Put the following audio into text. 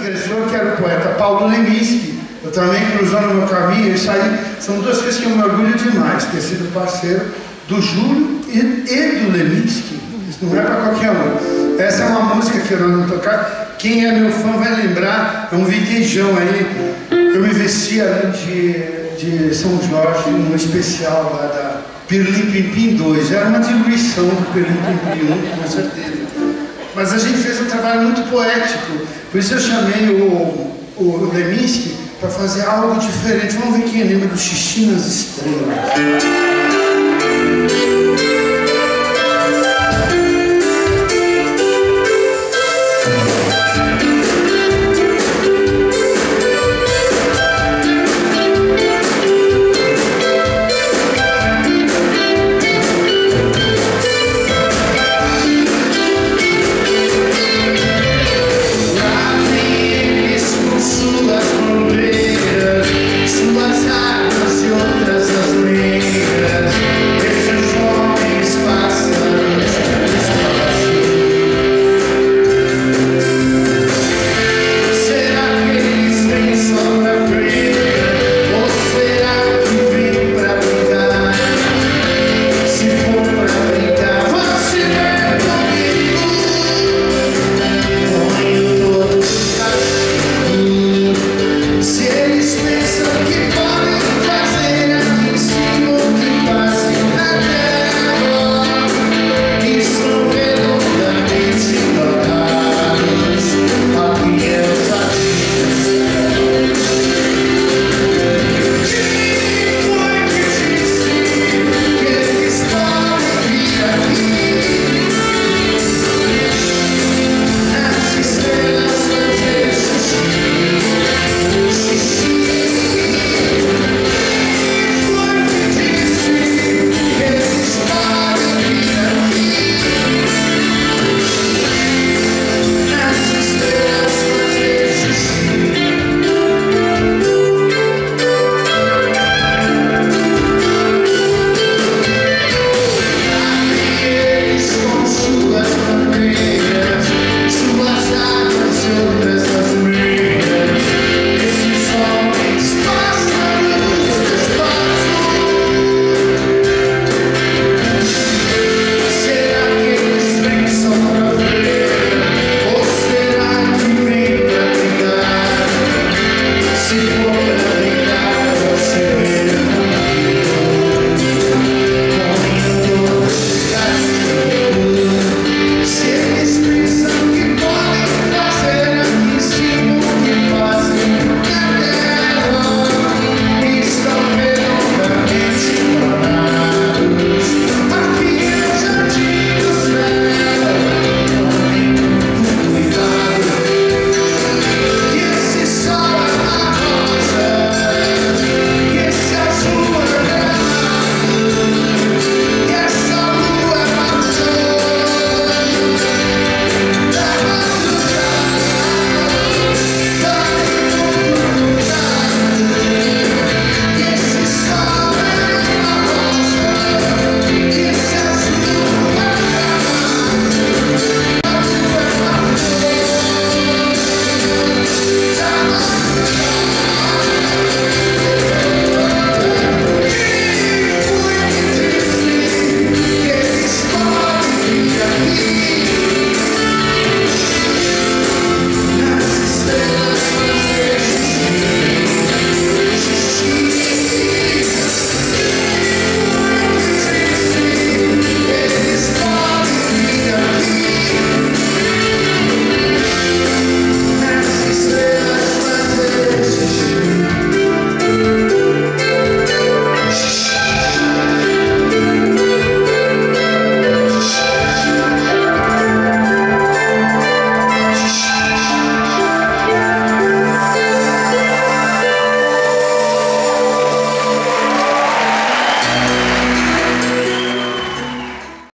transgressor, que era o poeta Paulo Leminski. Eu também cruzou no meu caminho, isso aí são duas coisas que eu me orgulho demais, ter sido parceiro do Júlio e, e do Leminski. Isso não é para qualquer um. Essa é uma música que eu não tocar. Quem é meu fã vai lembrar, é um viquejão aí. Eu me vestia de, de São Jorge, num especial lá da Pirlim Pimpim 2. Era uma diluição do Pirlim Pimpim 1, com certeza. Mas a gente fez um trabalho muito poético, por isso eu chamei o, o Leminski para fazer algo diferente. Vamos ver quem lembra do Xixi nas Estrelas. see